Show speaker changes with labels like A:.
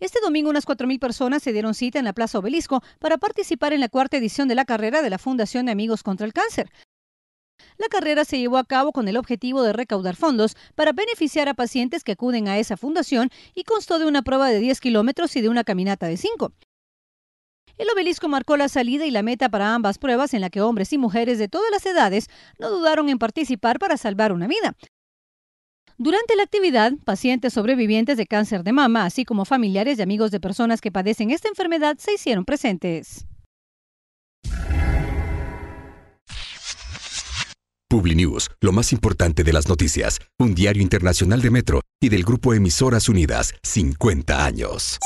A: Este domingo unas 4.000 personas se dieron cita en la Plaza Obelisco para participar en la cuarta edición de la carrera de la Fundación de Amigos contra el Cáncer. La carrera se llevó a cabo con el objetivo de recaudar fondos para beneficiar a pacientes que acuden a esa fundación y constó de una prueba de 10 kilómetros y de una caminata de 5. El obelisco marcó la salida y la meta para ambas pruebas en la que hombres y mujeres de todas las edades no dudaron en participar para salvar una vida. Durante la actividad, pacientes sobrevivientes de cáncer de mama, así como familiares y amigos de personas que padecen esta enfermedad, se hicieron presentes.
B: Publinews, lo más importante de las noticias, un diario internacional de Metro y del grupo Emisoras Unidas, 50 años.